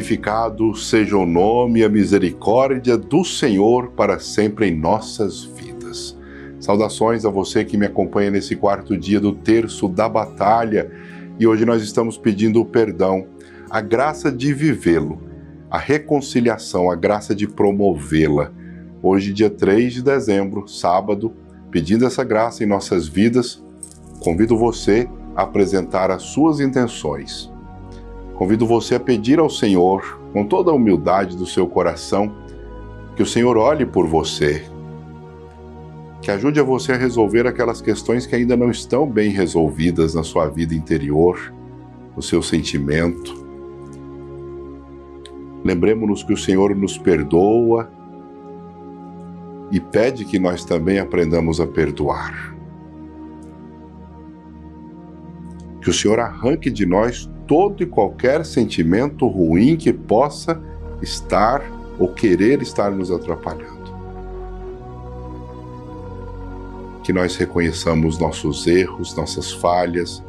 Glorificado seja o nome e a misericórdia do Senhor para sempre em nossas vidas. Saudações a você que me acompanha nesse quarto dia do terço da batalha e hoje nós estamos pedindo o perdão, a graça de vivê-lo, a reconciliação, a graça de promovê-la. Hoje, dia 3 de dezembro, sábado, pedindo essa graça em nossas vidas, convido você a apresentar as suas intenções Convido você a pedir ao Senhor, com toda a humildade do seu coração, que o Senhor olhe por você, que ajude a você a resolver aquelas questões que ainda não estão bem resolvidas na sua vida interior, no seu sentimento. Lembremos-nos que o Senhor nos perdoa e pede que nós também aprendamos a perdoar. Que o Senhor arranque de nós todo e qualquer sentimento ruim que possa estar ou querer estar nos atrapalhando. Que nós reconheçamos nossos erros, nossas falhas,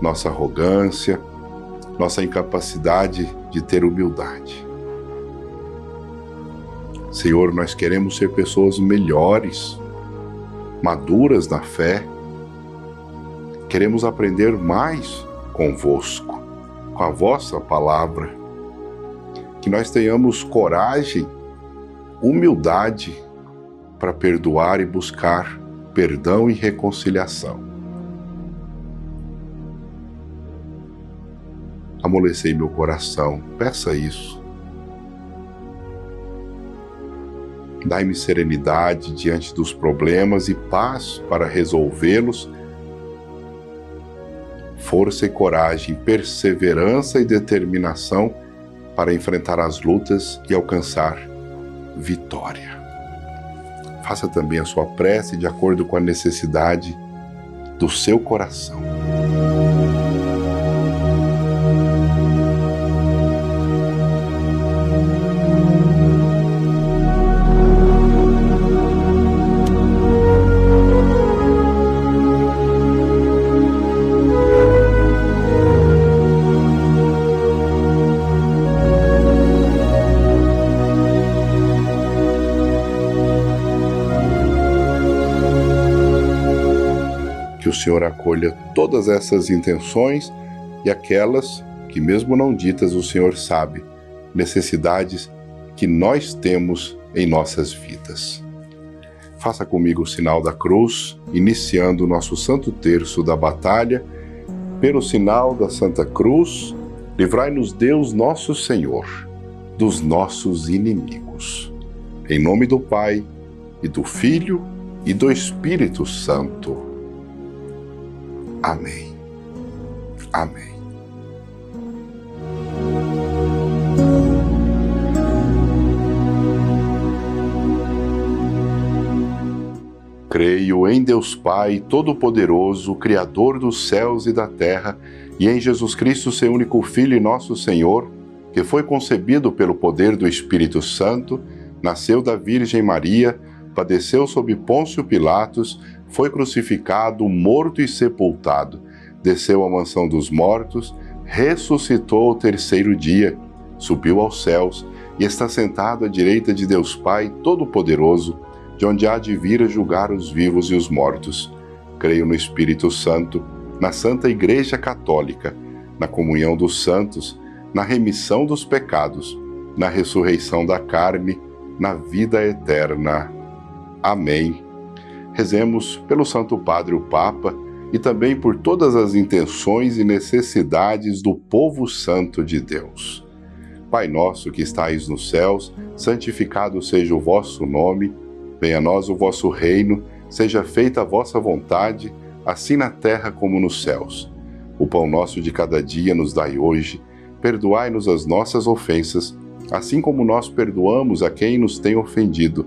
nossa arrogância, nossa incapacidade de ter humildade. Senhor, nós queremos ser pessoas melhores, maduras na fé. Queremos aprender mais convosco, com a vossa palavra. Que nós tenhamos coragem, humildade para perdoar e buscar perdão e reconciliação. Amolecei meu coração, peça isso. Dai-me serenidade diante dos problemas e paz para resolvê-los força e coragem, perseverança e determinação para enfrentar as lutas e alcançar vitória. Faça também a sua prece de acordo com a necessidade do seu coração. O Senhor acolha todas essas intenções e aquelas que, mesmo não ditas, o Senhor sabe, necessidades que nós temos em nossas vidas. Faça comigo o sinal da cruz, iniciando o nosso santo terço da batalha. Pelo sinal da Santa Cruz, livrai-nos Deus nosso Senhor dos nossos inimigos. Em nome do Pai, e do Filho, e do Espírito Santo. Amém. Amém. Creio em Deus Pai Todo-Poderoso, Criador dos céus e da terra, e em Jesus Cristo, seu único Filho e nosso Senhor, que foi concebido pelo poder do Espírito Santo, nasceu da Virgem Maria, padeceu sob Pôncio Pilatos, foi crucificado, morto e sepultado, desceu à mansão dos mortos, ressuscitou ao terceiro dia, subiu aos céus e está sentado à direita de Deus Pai Todo-Poderoso, de onde há de vir a julgar os vivos e os mortos. Creio no Espírito Santo, na Santa Igreja Católica, na comunhão dos santos, na remissão dos pecados, na ressurreição da carne, na vida eterna. Amém. Rezemos pelo Santo Padre o Papa e também por todas as intenções e necessidades do povo santo de Deus. Pai nosso que estais nos céus, santificado seja o vosso nome, venha a nós o vosso reino, seja feita a vossa vontade, assim na terra como nos céus. O pão nosso de cada dia nos dai hoje, perdoai-nos as nossas ofensas, assim como nós perdoamos a quem nos tem ofendido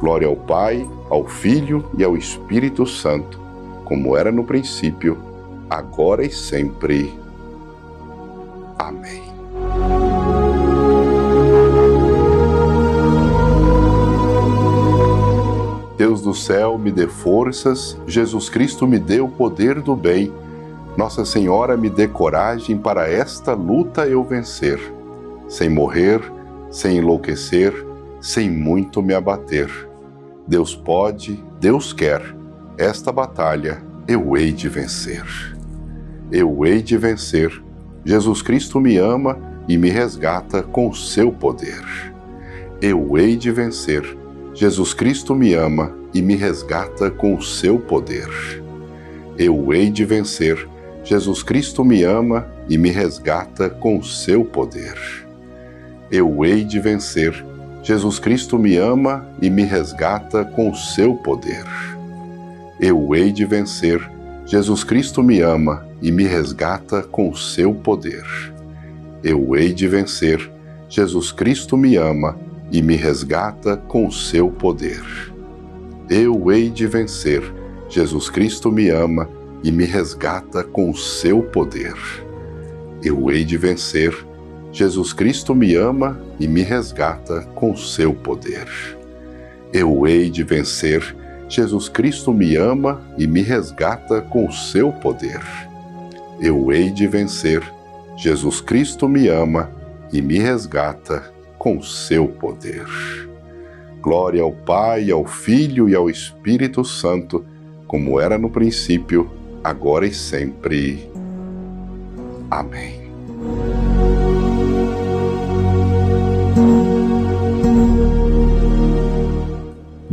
Glória ao Pai, ao Filho e ao Espírito Santo, como era no princípio, agora e sempre. Amém. Deus do céu, me dê forças, Jesus Cristo me dê o poder do bem, Nossa Senhora me dê coragem para esta luta eu vencer, sem morrer, sem enlouquecer, sem muito me abater Deus pode, Deus quer. Esta batalha eu hei de vencer. Eu hei de vencer. Jesus Cristo me ama e me resgata com o seu poder. Eu hei de vencer. Jesus Cristo me ama e me resgata com o seu poder. Eu hei de vencer. Jesus Cristo me ama e me resgata com o seu poder. Eu hei de vencer. Jesus Cristo me ama e me resgata com o seu poder. Eu hei de vencer. Jesus Cristo me ama e me resgata com o seu poder. Eu hei de vencer. Jesus Cristo me ama e me resgata com o seu poder. Eu hei de vencer. Jesus Cristo me ama e me resgata com o seu poder. Eu hei de vencer. Jesus Cristo me ama e me resgata com seu poder. Eu hei de vencer. Jesus Cristo me ama e me resgata com seu poder. Eu hei de vencer. Jesus Cristo me ama e me resgata com seu poder. Glória ao Pai, ao Filho e ao Espírito Santo, como era no princípio, agora e sempre. Amém.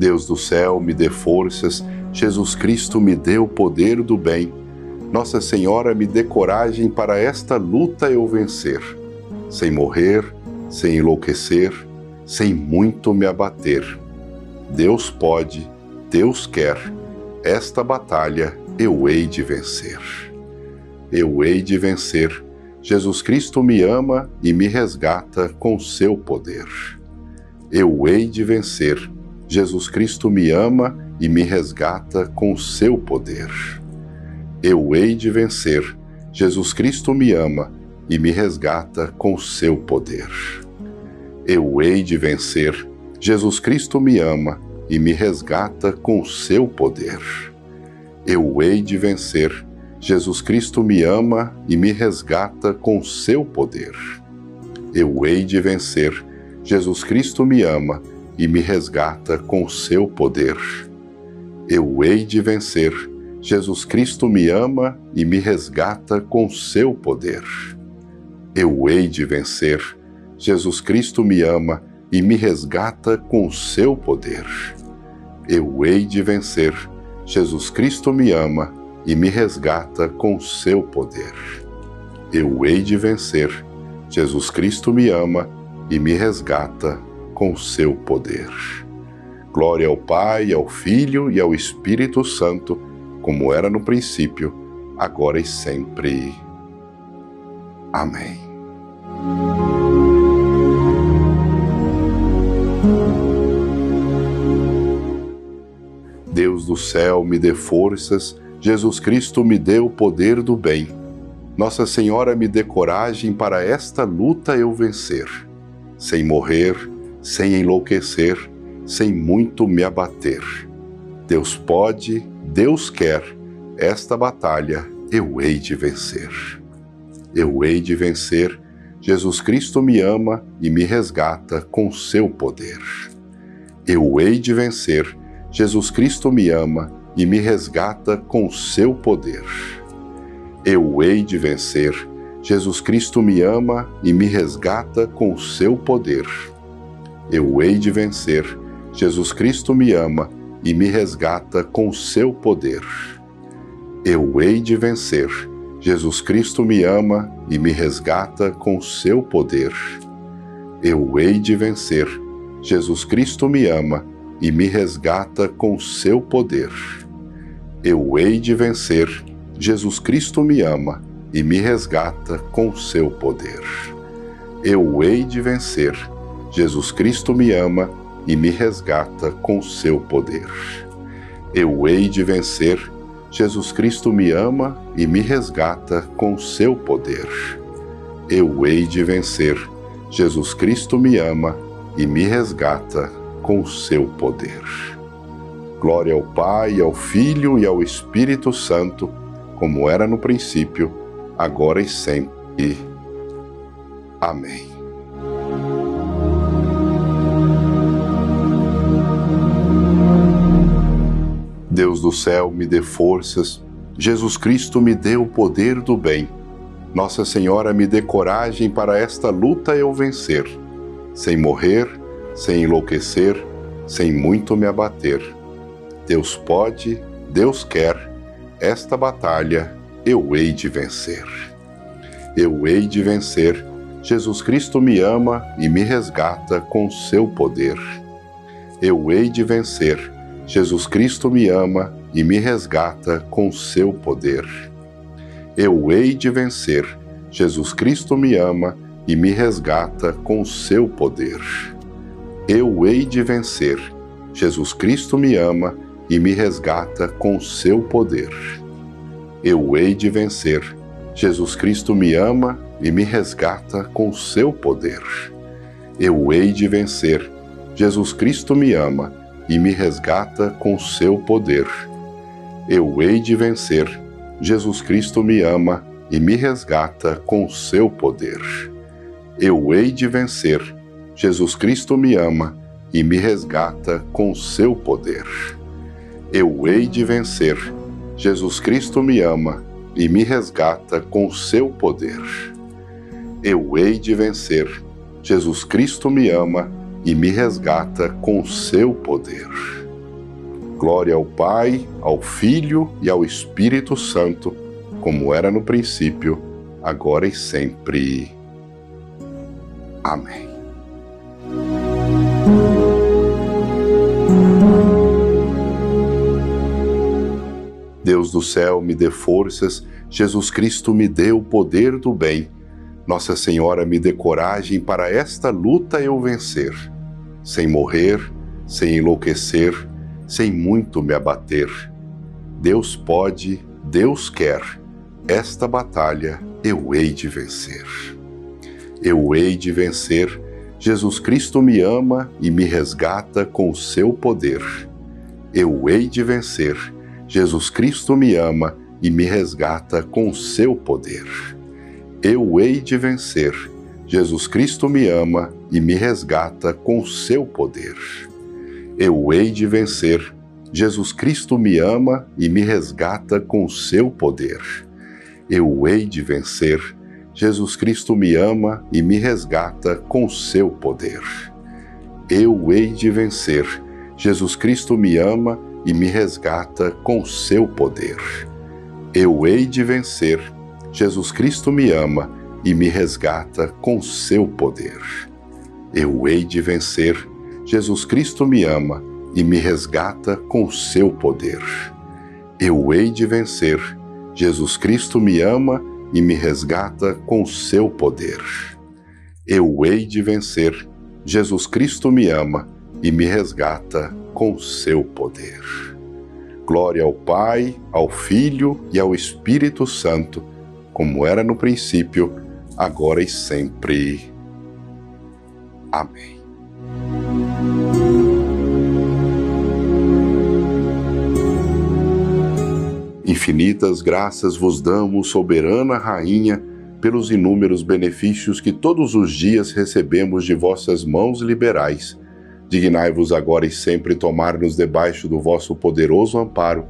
Deus do céu, me dê forças, Jesus Cristo me dê o poder do bem. Nossa Senhora me dê coragem para esta luta eu vencer, sem morrer, sem enlouquecer, sem muito me abater. Deus pode, Deus quer, esta batalha eu hei de vencer. Eu hei de vencer. Jesus Cristo me ama e me resgata com seu poder. Eu hei de vencer Jesus Cristo me ama e me resgata com seu poder. Eu hei de vencer. Jesus Cristo me ama e me resgata com seu poder. Eu hei de vencer. Jesus Cristo me ama e me resgata com seu poder. Eu hei de vencer. Jesus Cristo me ama e me resgata com seu poder. Eu hei de vencer. Jesus Cristo me ama e me resgata com o seu poder. Eu hei de vencer. Jesus Cristo me ama e me resgata com seu poder. Eu hei de vencer. Jesus Cristo me ama e me resgata com seu poder. Eu hei de vencer. Jesus Cristo me ama e me resgata com seu poder. Eu hei de vencer. Jesus Cristo me ama e me resgata com seu poder. Glória ao Pai, ao Filho e ao Espírito Santo, como era no princípio, agora e sempre. Amém. Deus do céu, me dê forças, Jesus Cristo me dê o poder do bem. Nossa Senhora me dê coragem para esta luta eu vencer, sem morrer, sem enlouquecer, sem muito me abater. Deus pode, Deus quer, esta batalha eu hei de vencer. Eu hei de vencer, Jesus Cristo me ama e me resgata com seu poder. Eu hei de vencer, Jesus Cristo me ama e me resgata com seu poder. Eu hei de vencer, Jesus Cristo me ama e me resgata com seu poder eu hei de vencer. Jesus Cristo me ama e me resgata com seu poder. Eu hei de vencer. Jesus Cristo me ama e me resgata com seu poder. Eu hei de vencer. Jesus Cristo me ama e me resgata com seu poder. Eu hei de vencer. Jesus Cristo me ama e me resgata com seu poder. Eu hei de vencer. Jesus Cristo me ama e me resgata com seu poder. Eu hei de vencer. Jesus Cristo me ama e me resgata com seu poder. Eu hei de vencer. Jesus Cristo me ama e me resgata com seu poder. Glória ao Pai, ao Filho e ao Espírito Santo, como era no princípio, agora e sempre. Amém. Deus do céu, me dê forças. Jesus Cristo me dê o poder do bem. Nossa Senhora me dê coragem para esta luta eu vencer, sem morrer, sem enlouquecer, sem muito me abater. Deus pode, Deus quer, esta batalha eu hei de vencer. Eu hei de vencer. Jesus Cristo me ama e me resgata com seu poder. Eu hei de vencer Jesus Cristo me ama e me resgata com seu poder. Eu hei de vencer. Jesus Cristo me ama e me resgata com seu poder. Eu hei de vencer. Jesus Cristo me ama e me resgata com seu poder. Eu hei de vencer. Jesus Cristo me ama e me resgata com seu poder. Eu hei de vencer. Jesus Cristo me ama e me resgata com seu poder. Eu hei de vencer. Jesus Cristo me ama e me resgata com seu poder. Eu hei de vencer. Jesus Cristo me ama e me resgata com seu poder. Eu hei de vencer. Jesus Cristo me ama e me resgata com seu poder. Eu hei de vencer. Jesus Cristo me ama e me resgata com seu poder. Glória ao Pai, ao Filho e ao Espírito Santo, como era no princípio, agora e sempre. Amém. Deus do céu, me dê forças, Jesus Cristo me dê o poder do bem. Nossa Senhora me dê coragem para esta luta eu vencer sem morrer, sem enlouquecer, sem muito me abater. Deus pode, Deus quer, esta batalha eu hei de vencer. Eu hei de vencer, Jesus Cristo me ama e me resgata com o seu poder. Eu hei de vencer, Jesus Cristo me ama e me resgata com o seu poder. Eu hei de vencer, Jesus Cristo me ama e me resgata com seu poder. Eu hei de vencer. Jesus Cristo me ama e me resgata com seu poder. Eu hei de vencer. Jesus Cristo me ama e me resgata com seu poder. Eu hei de vencer. Jesus Cristo me ama e me resgata com seu poder. Eu hei de vencer. Jesus Cristo me ama e me resgata com seu poder. Eu hei de vencer. Jesus Cristo me ama e me resgata com seu poder. Eu hei de vencer. Jesus Cristo me ama e me resgata com seu poder. Eu hei de vencer. Jesus Cristo me ama e me resgata com seu poder. Glória ao Pai, ao Filho e ao Espírito Santo, como era no princípio, agora e sempre. Amém. Infinitas graças vos damos, soberana Rainha, pelos inúmeros benefícios que todos os dias recebemos de vossas mãos liberais. Dignai-vos agora e sempre tomar-nos debaixo do vosso poderoso amparo,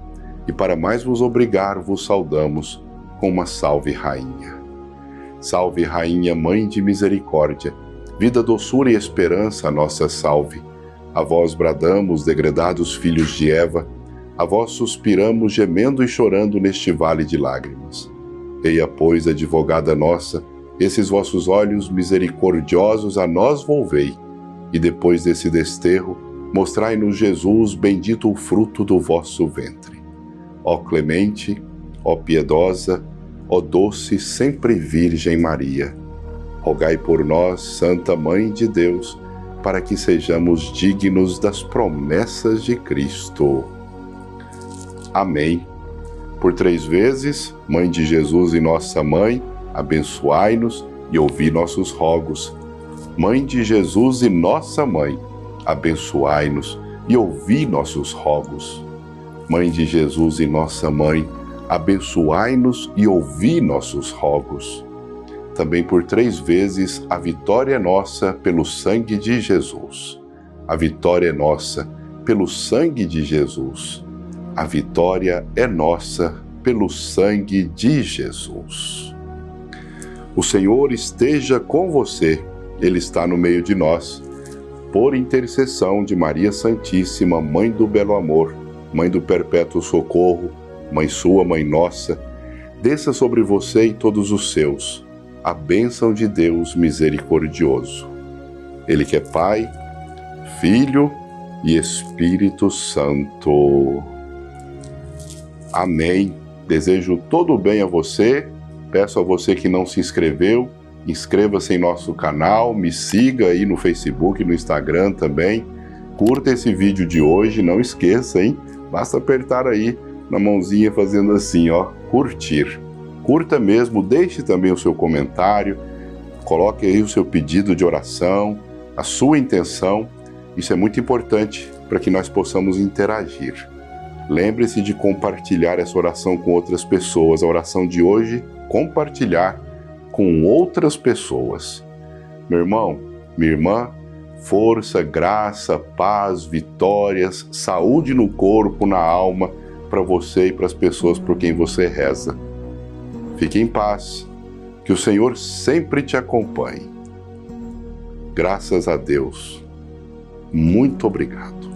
e para mais vos obrigar, vos saudamos com uma salve, Rainha. Salve, Rainha, Mãe de Misericórdia, vida, doçura e esperança, nossa salve. A vós bradamos, degredados filhos de Eva, a vós suspiramos, gemendo e chorando neste vale de lágrimas. Eia, pois, advogada nossa, esses vossos olhos misericordiosos a nós volvei, e depois desse desterro, mostrai-nos Jesus, bendito o fruto do vosso ventre. Ó clemente, ó piedosa, ó doce sempre Virgem Maria, rogai por nós, Santa Mãe de Deus, para que sejamos dignos das promessas de Cristo. Amém. Por três vezes, Mãe de Jesus e Nossa Mãe, abençoai-nos e ouvi nossos rogos. Mãe de Jesus e Nossa Mãe, abençoai-nos e ouvi nossos rogos. Mãe de Jesus e Nossa Mãe, abençoai-nos e ouvi nossos rogos. Também por três vezes a vitória é nossa pelo sangue de Jesus. A vitória é nossa pelo sangue de Jesus. A vitória é nossa pelo sangue de Jesus. O Senhor esteja com você, Ele está no meio de nós. Por intercessão de Maria Santíssima, Mãe do Belo Amor, Mãe do Perpétuo Socorro, Mãe Sua, Mãe Nossa, desça sobre você e todos os seus a bênção de Deus misericordioso. Ele que é Pai, Filho e Espírito Santo. Amém. Desejo todo o bem a você. Peço a você que não se inscreveu, inscreva-se em nosso canal, me siga aí no Facebook, no Instagram também. Curta esse vídeo de hoje, não esqueça, hein? Basta apertar aí na mãozinha fazendo assim, ó, curtir. Curta mesmo, deixe também o seu comentário, coloque aí o seu pedido de oração, a sua intenção. Isso é muito importante para que nós possamos interagir. Lembre-se de compartilhar essa oração com outras pessoas. A oração de hoje, compartilhar com outras pessoas. Meu irmão, minha irmã, força, graça, paz, vitórias, saúde no corpo, na alma, para você e para as pessoas por quem você reza. Fique em paz, que o Senhor sempre te acompanhe. Graças a Deus. Muito obrigado.